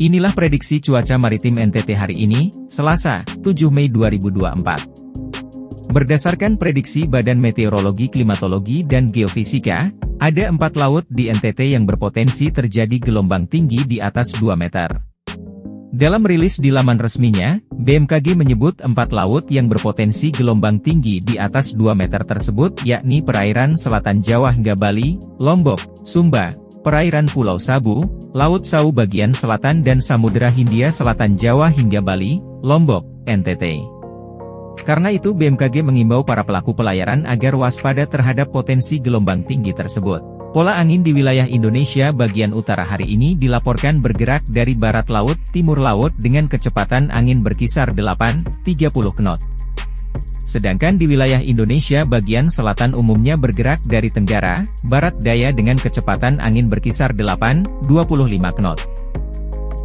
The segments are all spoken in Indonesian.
Inilah prediksi cuaca maritim NTT hari ini, Selasa, 7 Mei 2024. Berdasarkan prediksi Badan Meteorologi Klimatologi dan Geofisika, ada empat laut di NTT yang berpotensi terjadi gelombang tinggi di atas 2 meter. Dalam rilis di laman resminya, BMKG menyebut empat laut yang berpotensi gelombang tinggi di atas 2 meter tersebut yakni perairan selatan Jawa hingga Bali, Lombok, Sumba, perairan Pulau Sabu, Laut Sau bagian selatan dan Samudera Hindia Selatan Jawa hingga Bali, Lombok, NTT. Karena itu BMKG mengimbau para pelaku pelayaran agar waspada terhadap potensi gelombang tinggi tersebut. Pola angin di wilayah Indonesia bagian utara hari ini dilaporkan bergerak dari barat laut, timur laut dengan kecepatan angin berkisar 8-30 knot. Sedangkan di wilayah Indonesia bagian selatan umumnya bergerak dari tenggara, barat daya dengan kecepatan angin berkisar 8-25 knot.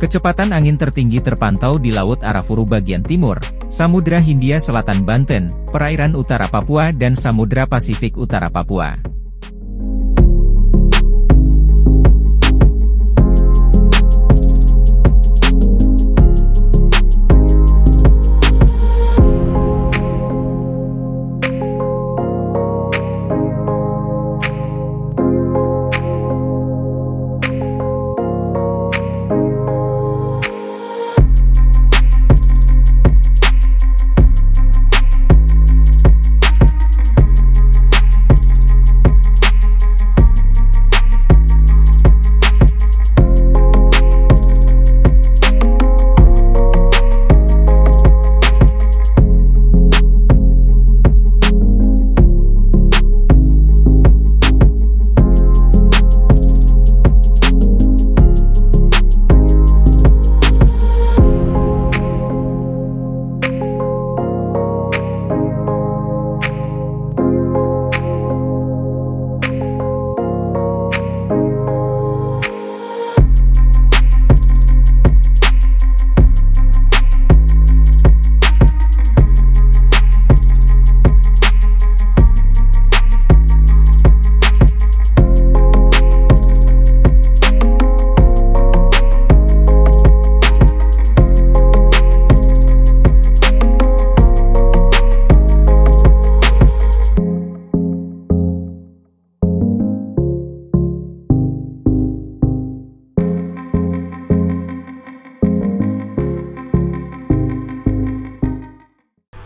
Kecepatan angin tertinggi terpantau di Laut Arafuru bagian timur, Samudra Hindia Selatan Banten, perairan utara Papua dan Samudra Pasifik Utara Papua.